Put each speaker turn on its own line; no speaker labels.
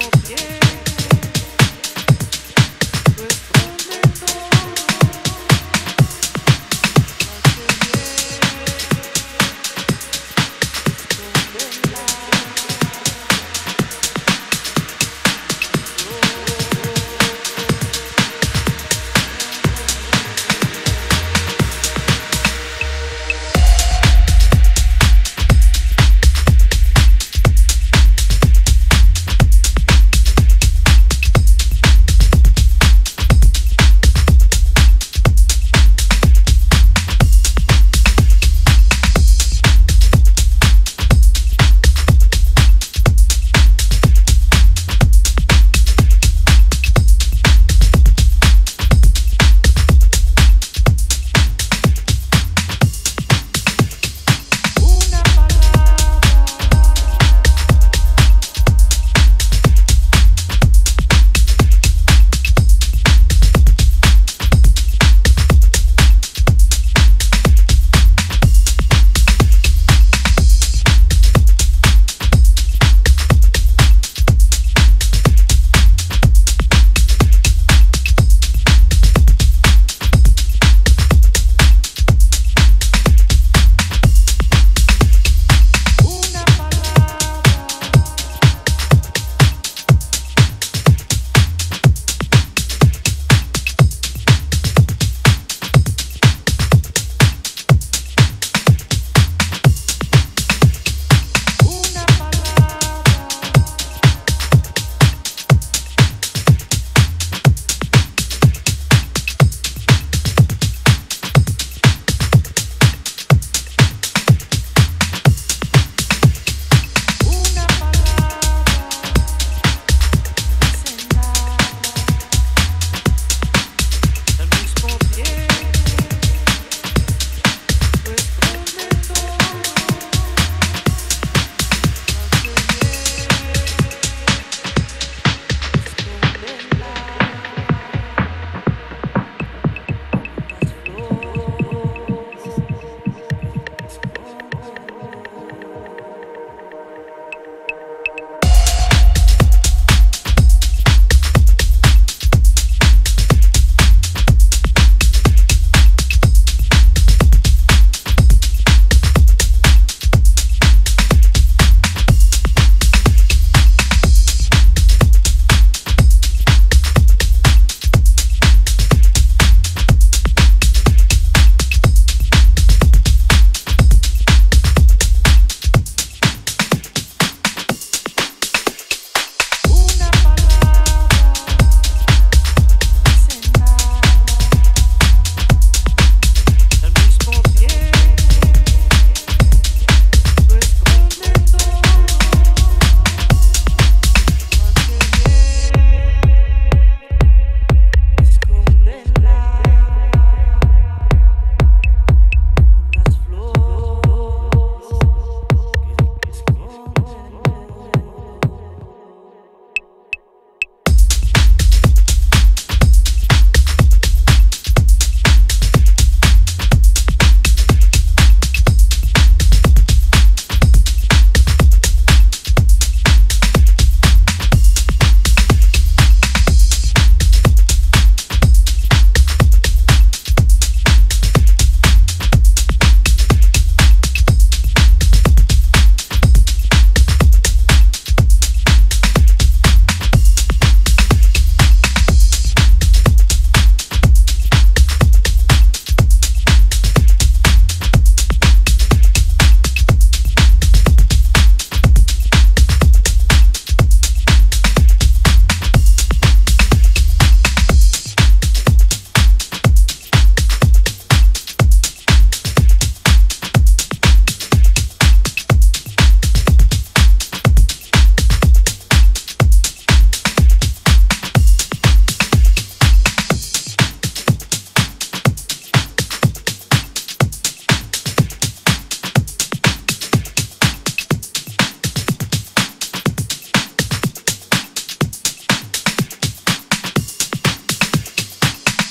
Yeah.